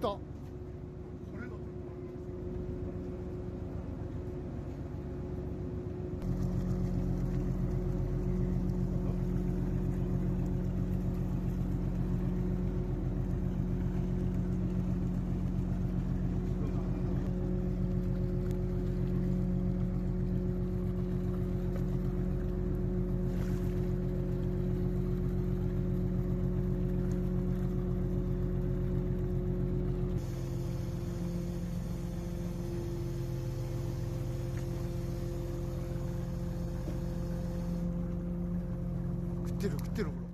到。ってる食ってるほら。